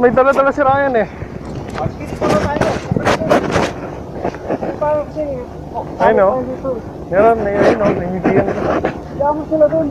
may dala-dala si Ryan eh. Parang kasi... oh. Meron, may ayun, oh, nangigiyan. Kaya mo sila doon.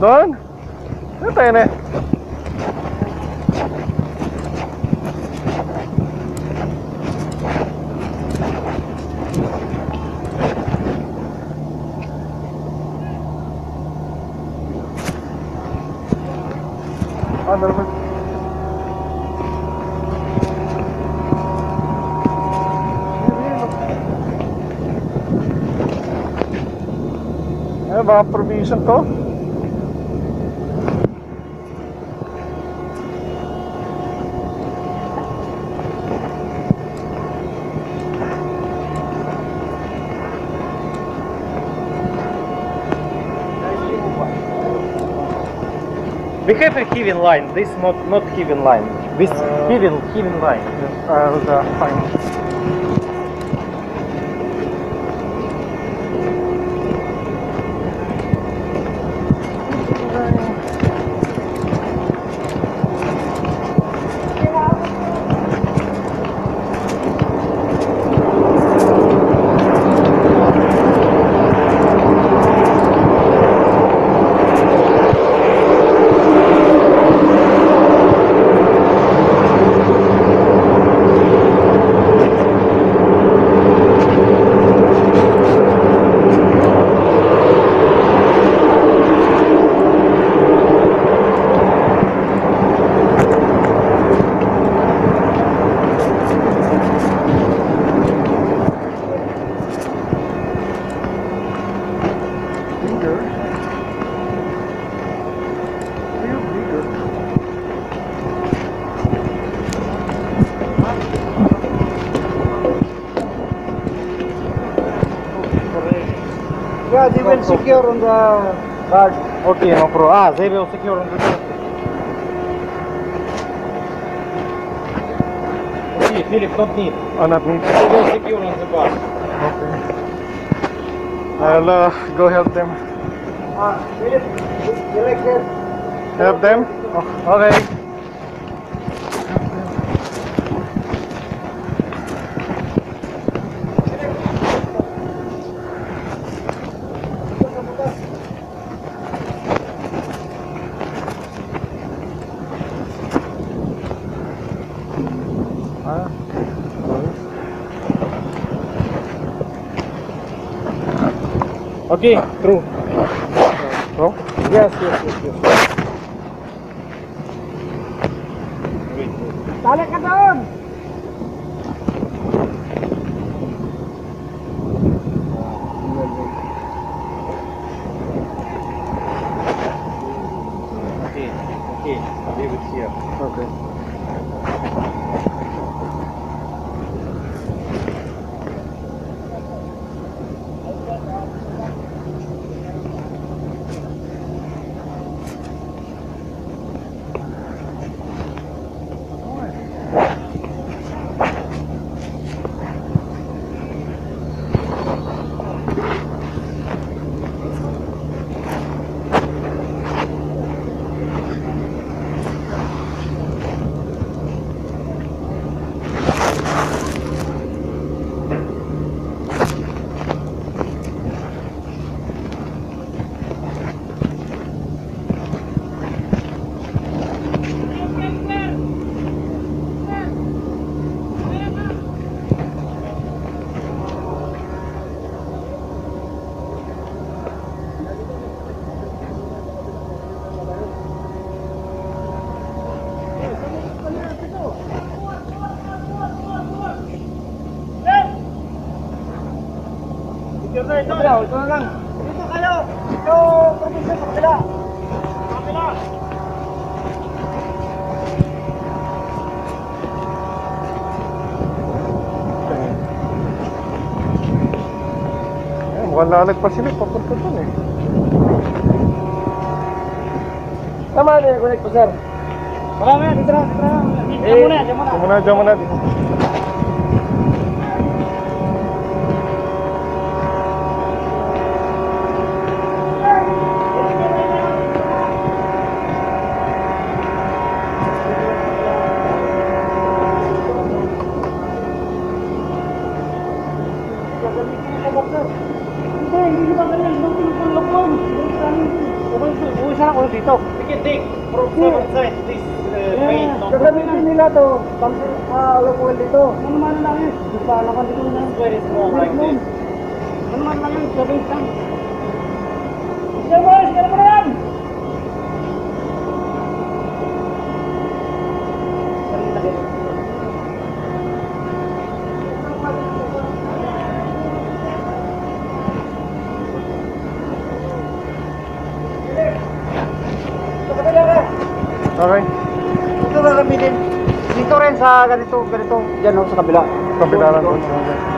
Doon? Ano tayo na? Ah, normal. Ano ba provision to? We have a heaving line. This not not heaving line. This Uh, heaving heaving line. Uh, the fine. Will secure on the guard. Okay, no pro. Ah, they will secure on the door. Okay, Philip, not need. Oh, not me. They will secure on the bar. Okay. I'll uh, go help them. Ah, Philip, you like that? Help them? Oh, okay. Ah, boleh. Okay, true. Wrong? Yes, yes, yes, yes. Talak kata om. na nagpasilip pa punta doon eh. Tama na eh, connect po sir. Wala nga, dito na, dito na. Dito muna, dito muna. Kamsin, alam mo ulit ito. Ano naman lang yun? Di pa alam ka dito na. Very small like this. Ano naman lang yun? Sabi ka. Sir boys, gano'n mo na yan! Okay. Sa ganito, ganito. Diyan oh, sa kabila. Kabila lang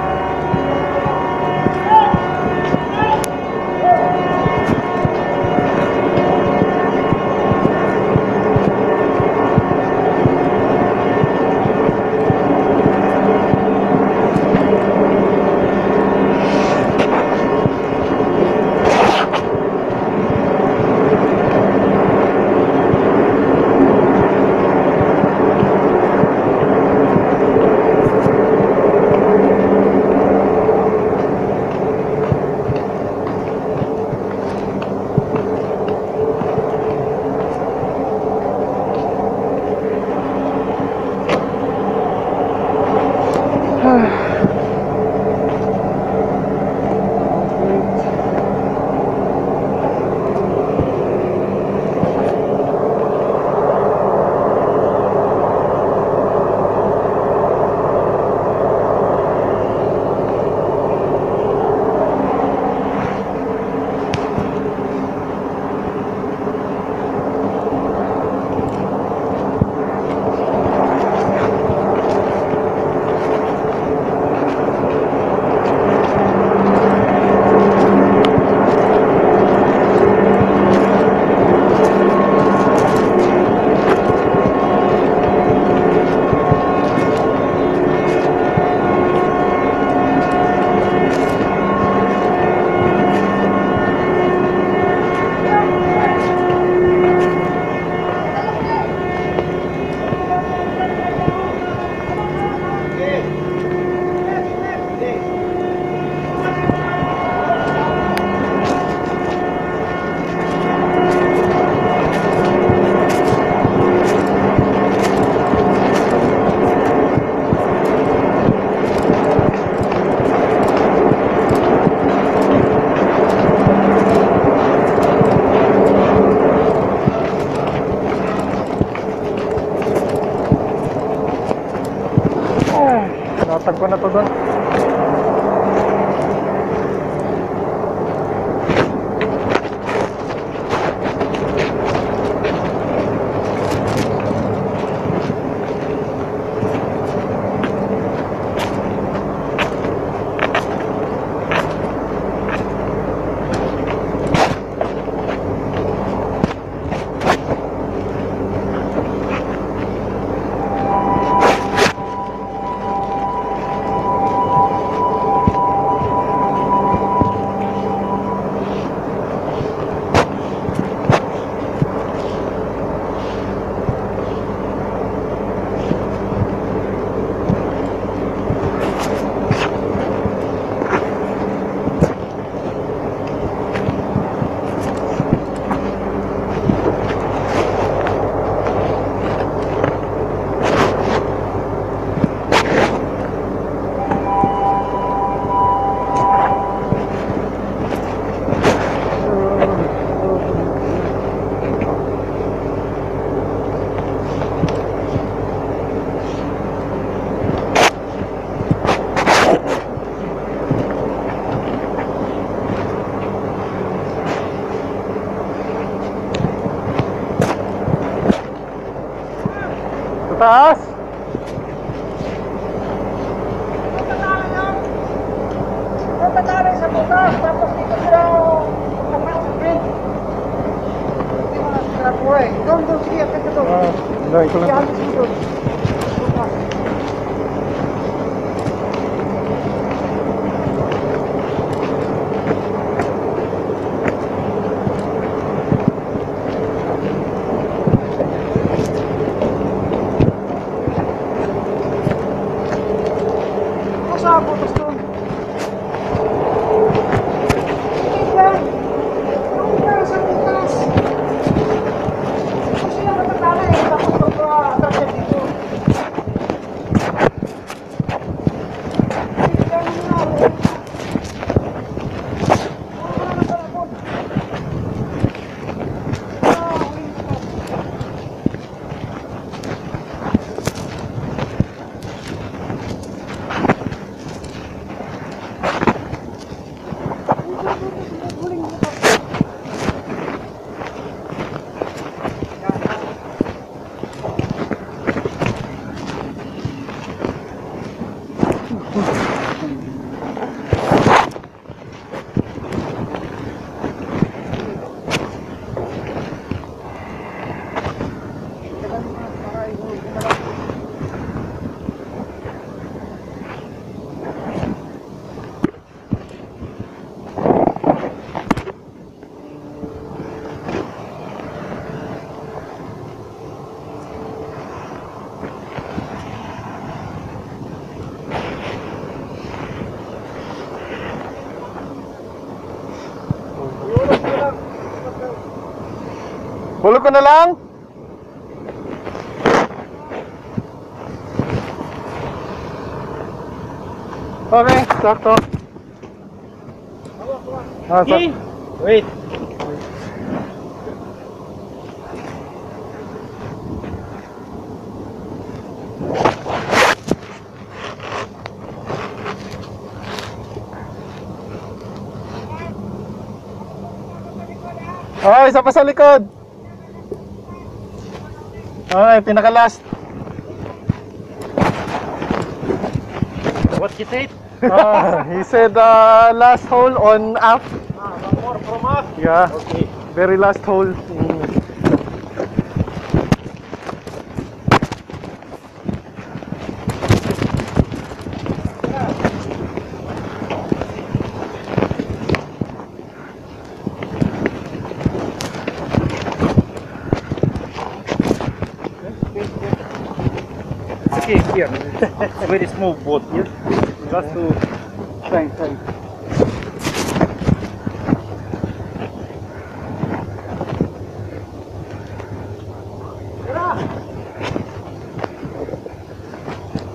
¿se acuerdan, Thank you. Ko na lang. Okay, sakto. Ah, sak- Wait. Okay, isa pa sa likod. Okay, pinaka last. What he said? Ah, he said uh, last hole on aft. Ah, one more from us. Yeah, Okay. very last hole. a very small boat here, just to try and try.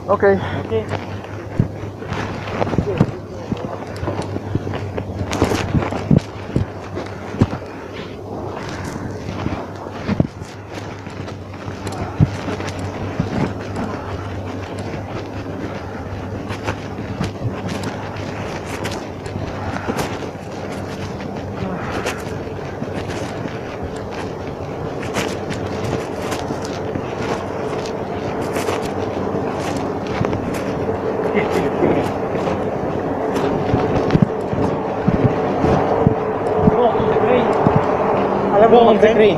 Okay. Okay. the green.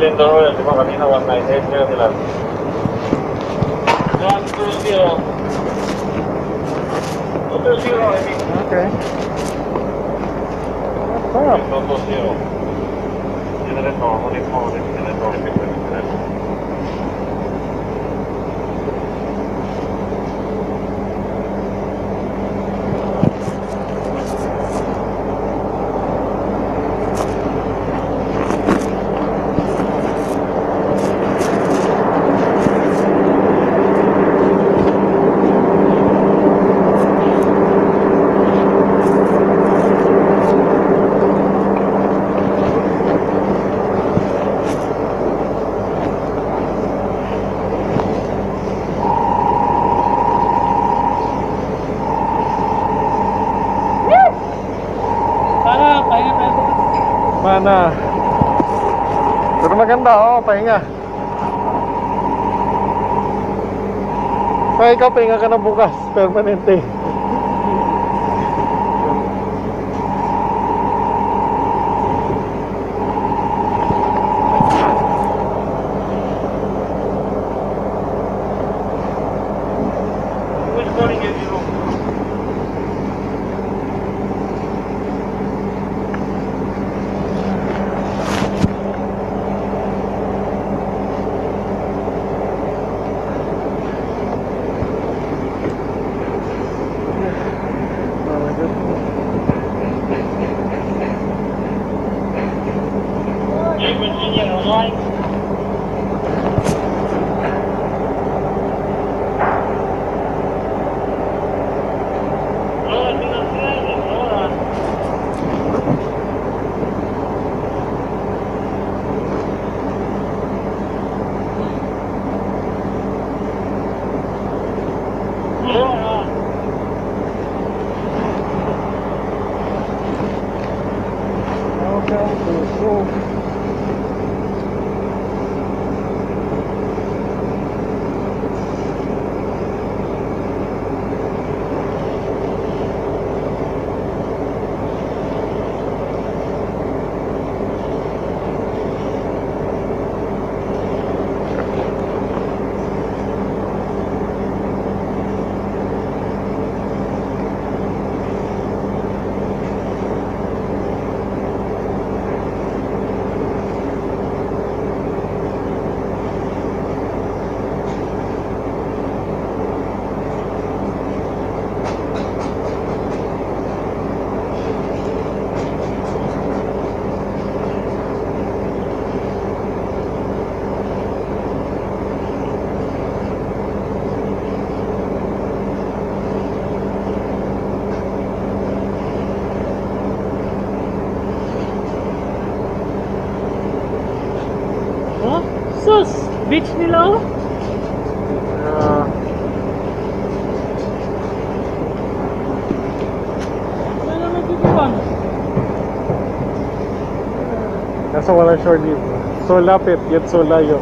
Cylinder oil, di ba kanina 198 ngayon nila. Yan, 2-0. 2-0, I mean. Okay. Sarap. 2-0. Pahinga. Kaya ikaw, pahinga ka na bukas. Permanente. Kaso walang shore dito. So lapit, yet so layo.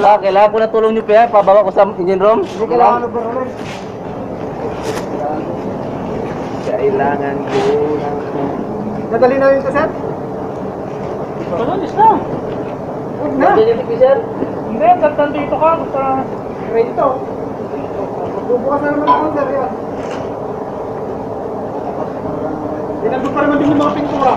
Baka kailangan ko na tulong niyo pa pababa ko sa engine room. Hindi kailangan ng barulin. Kailangan ko ng Nadali na yung kaset? Tulonis na. Huwag na. Sir, Hindi, gandang dito ka. Basta... Ready to. Bubukas na naman ang under yan. Dinagod pa naman din yung mga pintura.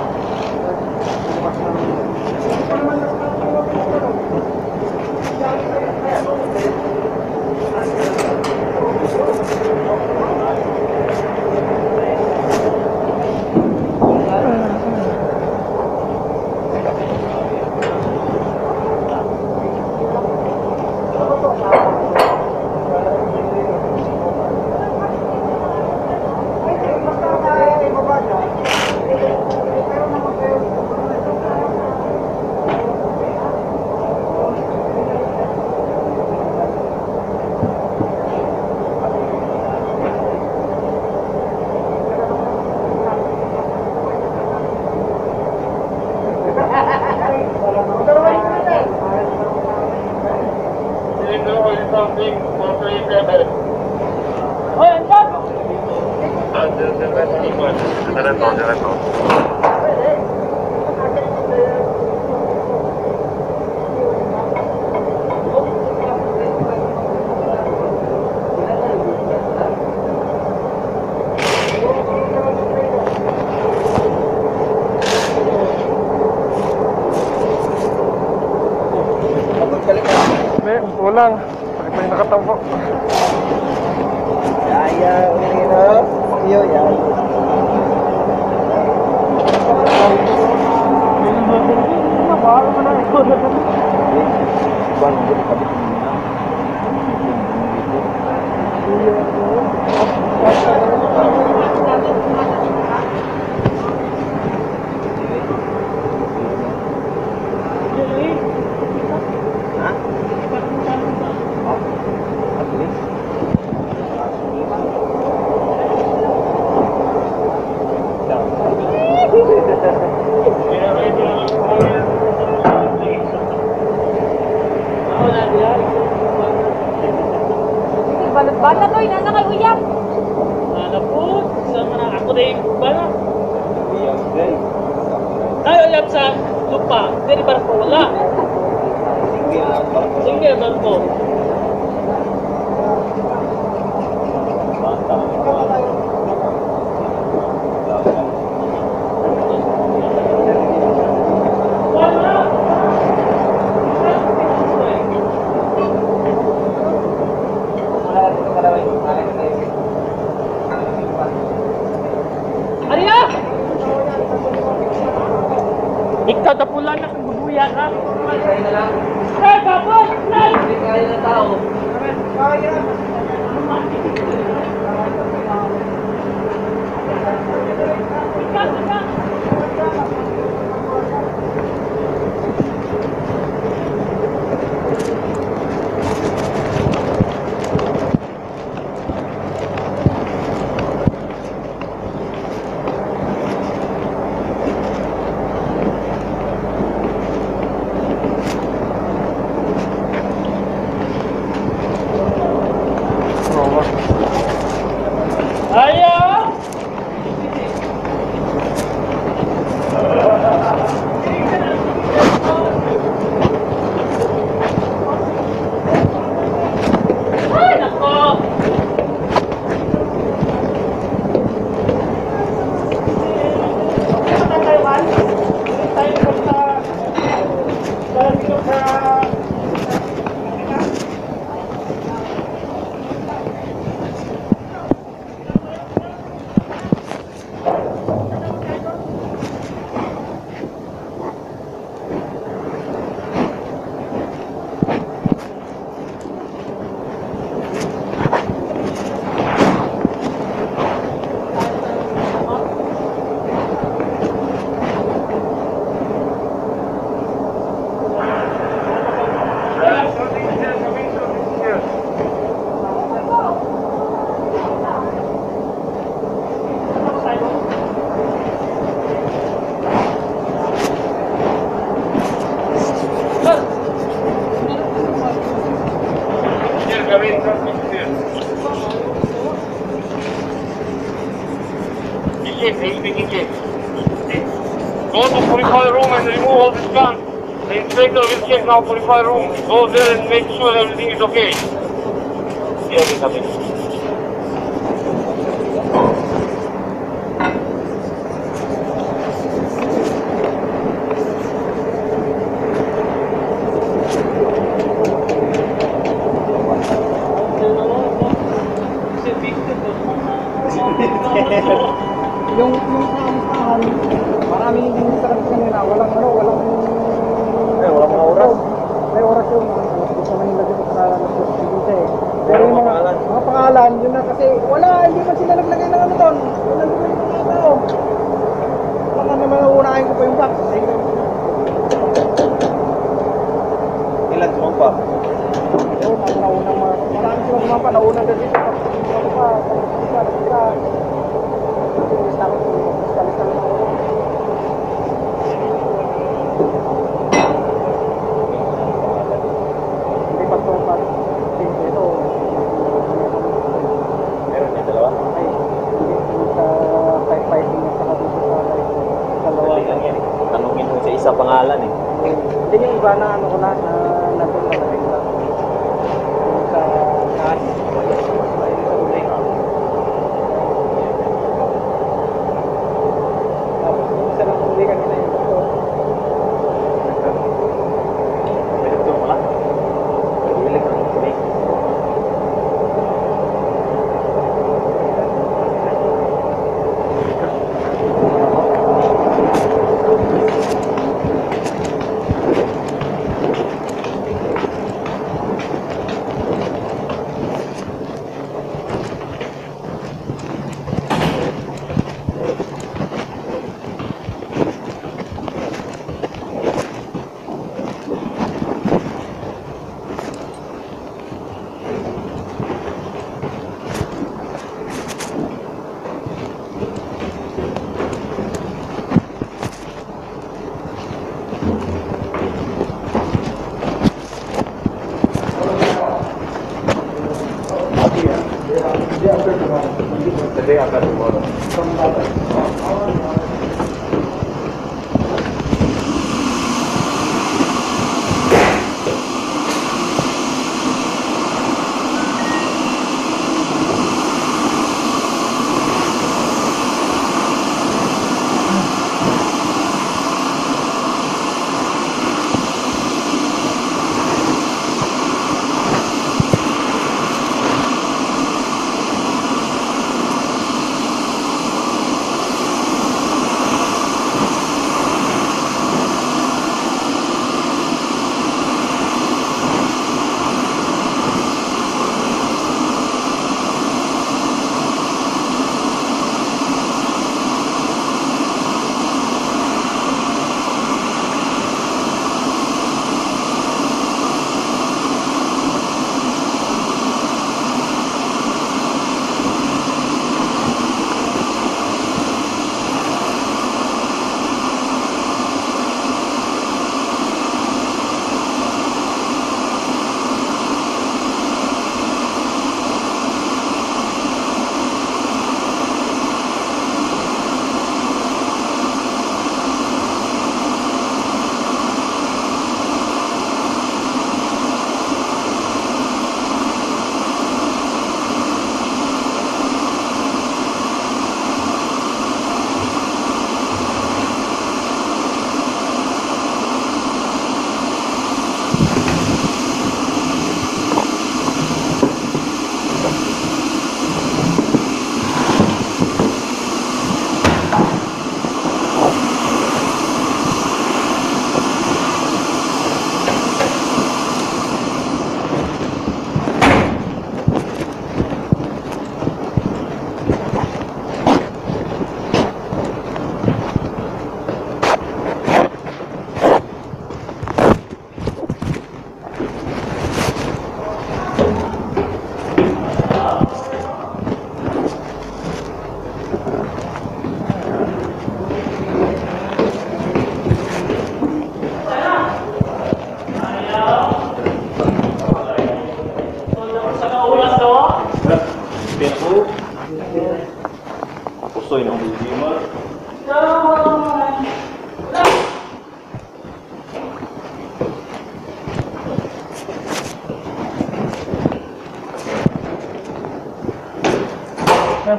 now 45 room. Go there and make sure everything is okay. Yeah, we have.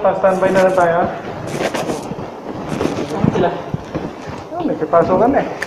Pa-standby na lang tayo. Sila. Oh, may kipasukan eh.